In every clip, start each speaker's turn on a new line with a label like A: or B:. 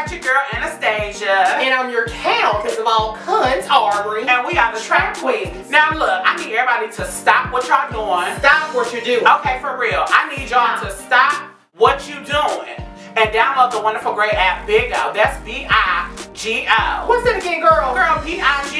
A: Anastasia.
B: And I'm your countess of all cunts, Aubrey.
A: And we are the Trap Queenz. Now look, I need everybody to stop what y'all doing.
B: Stop what you're doing.
A: Okay, for real. I need y'all to stop what you doing and download the wonderful great app Bigo. That's B-I-G-O.
B: What's that again, girl?
A: Girl, B-I-G-O.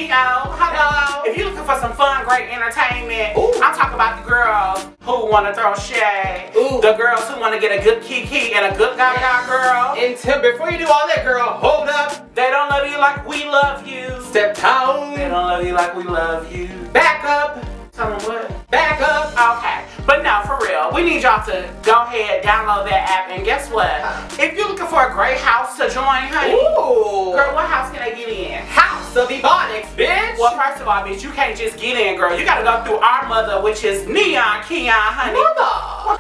A: For some fun, great entertainment,
B: Ooh.
A: I'm talking about the girls who want to throw shade.
B: Ooh.
A: The girls who want to get a good kiki and a good gaga girl.
B: Until before you do all that, girl, hold up.
A: They don't love you like we love you.
B: Step down.
A: They don't love you like we love you.
B: Back up.
A: Tell them what?
B: Back up.
A: Okay, but no, for real, we need y'all to go ahead, download that app, and guess what? If you're looking for a great house to join, honey,
B: Ooh.
A: girl, what house can I get in?
B: Ebonics, bitch.
A: Well, first of all, bitch, you can't just get in, girl. You gotta go through our mother, which is Neon Keon, honey.
B: Mother.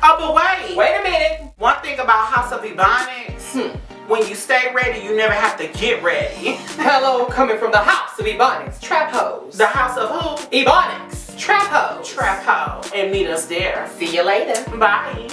A: Oh, but wait.
B: Wait a minute.
A: One thing about House of Ebonics,
B: Hmm.
A: when you stay ready, you never have to get ready.
B: Hello, coming from the house of Ebonics, trap hoes.
A: The House of who?
B: Ebonics, trap hoes.
A: Trap Ho. And meet us there.
B: See you later.
A: Bye.